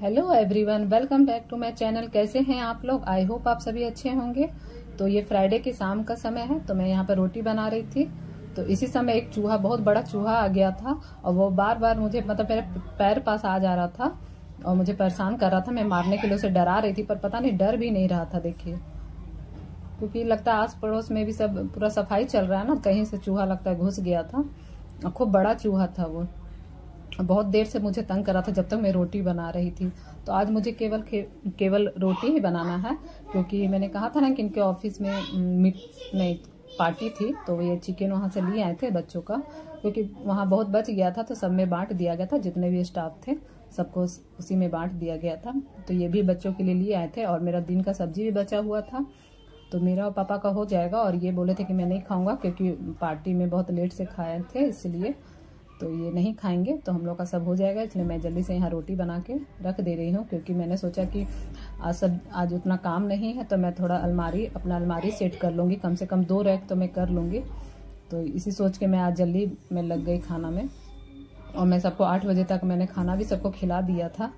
Hello everyone welcome back to my channel कैसे हैं आप लोग? आई होप आप सभी अच्छे होंगे। तो ये फ्राइडे की शाम का समय है तो मैं यहाँ पर रोटी बना रही थी। तो इसी समय एक चूहा, बहुत बड़ा चूहा आ गया था, और वो बार बार मुझे मतलब मेरे पैर पास आ जा रहा था, और मुझे परेशान कर रहा था। मैं मारने के लिए उसे डरा रही थी, पर पता नहीं, डर भी नहीं रहा था, देखिए। क्योंकि लगता है आस पड़ोस में भी सब पूरा सफ़ाई चल रहा है ना, कहीं से चूहा लगता है घुस गया था। खूब बड़ा चूहा था वो। बहुत देर से मुझे तंग करा था जब तक मैं रोटी बना रही थी। तो आज मुझे केवल केवल रोटी ही बनाना है, क्योंकि मैंने कहा था ना कि इनके ऑफ़िस में मिट, नहीं, पार्टी थी तो ये चिकन वहाँ से लिए आए थे बच्चों का, क्योंकि वहाँ बहुत बच गया था तो सब में बांट दिया गया था, जितने भी स्टाफ थे, सबको उसी में बांट दिया गया था। तो ये भी बच्चों के लिए लिए आए थे, और मेरा दिन का सब्ज़ी भी बचा हुआ था। तो मेरा और पापा का हो जाएगा, और ये बोले थे कि मैं नहीं खाऊँगा, क्योंकि पार्टी में बहुत लेट से खाए थे, इसलिए तो ये नहीं खाएँगे तो हम लोग का सब हो जाएगा, इसलिए मैं जल्दी से यहाँ रोटी बना के रख दे रही हूँ, क्योंकि मैंने सोचा कि आज सब, आज उतना काम नहीं है तो मैं थोड़ा अलमारी, अपना अलमारी सेट कर लूँगी, कम से कम दो रैक तो मैं कर लूँगी। तो इसी सोच के मैं आज जल्दी मैं लग गई खाना में। और मैं सबको आठ बजे तक मैंने खाना भी सबको खिला दिया था।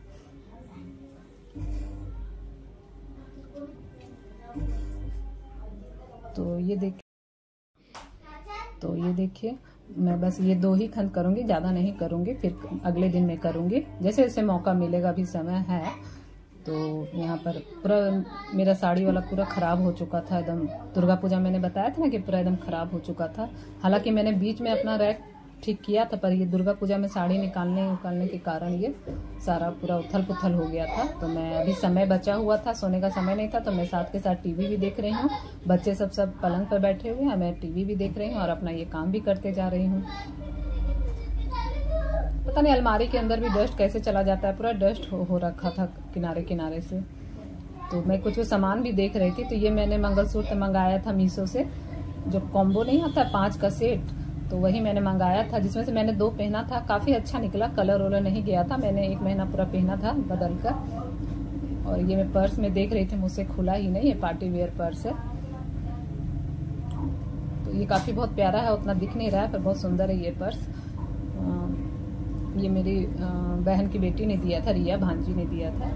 तो ये देखिए तो ये देखिए मैं बस ये दो ही खंड करूँगी, ज़्यादा नहीं करूँगी, फिर अगले दिन में करूँगी। जैसे जैसे मौका मिलेगा, अभी समय है। तो यहाँ पर पूरा मेरा साड़ी वाला पूरा ख़राब हो चुका था, एकदम दुर्गा पूजा मैंने बताया था ना कि पूरा एकदम ख़राब हो चुका था। हालाँकि मैंने बीच में अपना रैक ठीक किया था पर ये दुर्गा पूजा में साड़ी निकालने उकालने के कारण ये सारा पूरा उथल पुथल हो गया था। तो मैं अभी समय बचा हुआ था सोने का समय नहीं था तो मैं साथ के साथ टीवी भी देख रही हूँ। बच्चे सब सब पलंग पर बैठे हुए हैं मैं टीवी भी देख रही हूँ और अपना ये काम भी करते जा रही हूँ। पता नहीं अलमारी के अंदर भी डस्ट कैसे चला जाता है पूरा डस्ट हो, हो रखा था किनारे किनारे से। तो मैं कुछ सामान भी देख रही थी तो ये मैंने मंगलसूत्र मंगाया था मीशो से। जो कॉम्बो नहीं आता पाँच का सेट तो वही मैंने मंगाया था, जिसमें से मैंने दो पहना था। काफ़ी अच्छा निकला, कलर वलर नहीं गया था। मैंने एक महीना पूरा पहना था बदल कर और ये मैं पर्स में देख रही थी, मुझसे खुला ही नहीं, ये पार्टी वेयर पर्स है। तो ये काफ़ी बहुत प्यारा है, उतना दिख नहीं रहा है, पर बहुत सुंदर है ये पर्स। ये मेरी बहन की बेटी ने दिया था, रिया भांजी ने दिया था।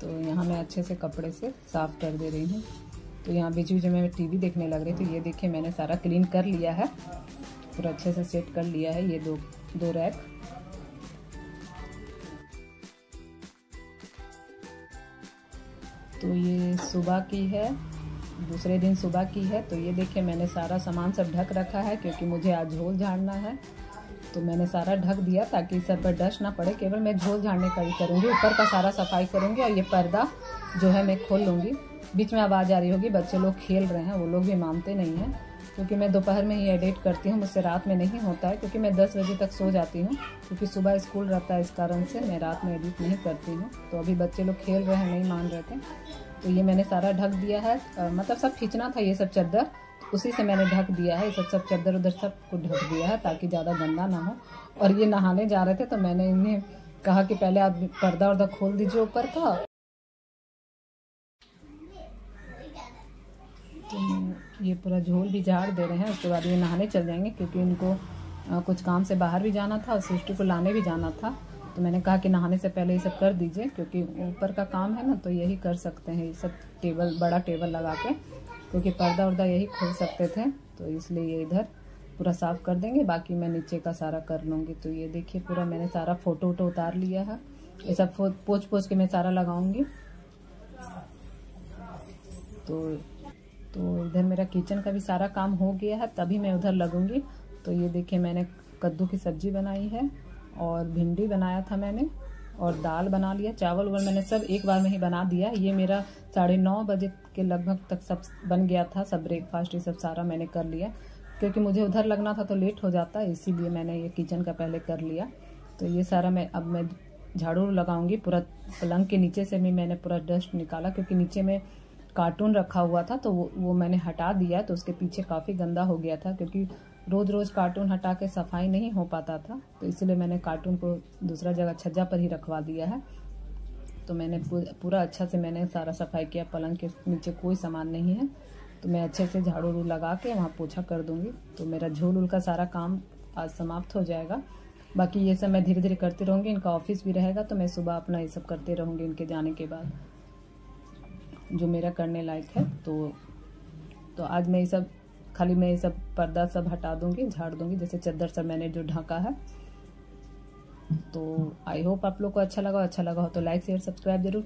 तो यहाँ मैं अच्छे से कपड़े से साफ़ कर दे रही हूँ। तो यहाँ बीच बीच में टीवी देखने लग रही थी ये देखिए मैंने सारा क्लीन कर लिया है। पूरा अच्छे से सेट कर लिया है ये दो दो रैक तो ये सुबह की है, दूसरे दिन सुबह की है तो ये देखिए मैंने सारा सामान सब ढक रखा है, क्योंकि मुझे आज झोल झाड़ना है। तो मैंने सारा ढक दिया ताकि सर पर डस्ट ना पड़े। केवल मैं झोल झाड़ने का ही करूँगी, ऊपर का सारा सफ़ाई करूँगी और ये पर्दा जो है मैं खोल लूँगी। बीच में आवाज़ आ रही होगी, बच्चे लोग खेल रहे हैं, वो लोग भी मानते नहीं हैं, क्योंकि मैं दोपहर में ही एडिट करती हूँ, मुझसे रात में नहीं होता है, क्योंकि मैं दस बजे तक सो जाती हूँ, क्योंकि सुबह स्कूल रहता है इस कारण से मैं रात में एडिट नहीं करती हूँ। तो अभी बच्चे लोग खेल रहे हैं, नहीं मान रहे थे। तो ये मैंने सारा ढक दिया है मतलब सब खींचना था ये सब चद्दर उसी से मैंने ढक दिया है, सब सब चद्दर उधर सबको ढक दिया है ताकि ज़्यादा गंदा ना हो। और ये नहाने जा रहे थे तो मैंने इन्हें कहा कि पहले आप पर्दा वर्दा खोल दीजिए ऊपर का। तो ये पूरा झोल भी झाड़ दे रहे हैं, उसके बाद ये नहाने चल जाएँगे क्योंकि इनको कुछ काम से बाहर भी जाना था और को लाने भी जाना था। तो मैंने कहा कि नहाने से पहले ये सब कर दीजिए क्योंकि ऊपर का काम है ना तो यही कर सकते हैं, ये सब टेबल, बड़ा टेबल लगा के। क्योंकि पर्दा उर्दा यही खोल सकते थे तो इसलिए ये इधर पूरा साफ़ कर देंगे। बाकी मैं नीचे का सारा कर लूँगी। तो ये देखिए, पूरा मैंने सारा फ़ोटो वोटो उतार लिया है। ये सब पोच पोच के मैं सारा लगाऊँगी। तो तो इधर मेरा किचन का भी सारा काम हो गया है, तभी मैं उधर लगूँगी। तो ये देखिए, मैंने कद्दू की सब्ज़ी बनाई है और भिंडी बनाया था मैंने। और दाल बना लिया, चावल वावल मैंने सब एक बार में ही बना दिया। ये मेरा साढ़े नौ बजे के लगभग तक सब बन गया था, सब ब्रेकफास्ट ये सब सारा मैंने कर लिया। क्योंकि मुझे उधर लगना था तो लेट हो जाता, इसीलिए मैंने ये किचन का पहले कर लिया। तो ये सारा मैं अब मैं झाड़ू लगाऊँगी, पूरा पलंग के नीचे से भी मैंने पूरा डस्ट निकाला, क्योंकि नीचे में कार्टून रखा हुआ था तो वो वो मैंने हटा दिया तो उसके पीछे काफ़ी गंदा हो गया था, क्योंकि रोज़ रोज़ कार्टून हटा के सफ़ाई नहीं हो पाता था तो इसलिए मैंने कार्टून को दूसरा जगह छज्जा पर ही रखवा दिया है। तो मैंने पूरा अच्छा से मैंने सारा सफ़ाई किया, पलंग के नीचे कोई सामान नहीं है। तो मैं अच्छे से झाड़ू उड़ू लगा के वहाँ पोछा कर दूँगी। तो मेरा झोल उल का सारा काम आज समाप्त हो जाएगा। बाकी ये सब मैं धीरे धीरे करती रहूँगी, इनका ऑफ़िस भी रहेगा तो मैं सुबह अपना ये सब करते रहूँगी इनके जाने के बाद। जो मेरा करने लायक है तो तो आज मैं ये सब खाली मैं ये सब पर्दा सब हटा दूँगी, झाड़ दूँगी, जैसे चद्दर सब मैंने जो ढाका है। तो आई होप आप लोग को अच्छा लगा अच्छा लगा हो तो लाइक शेयर सब्सक्राइब ज़रूर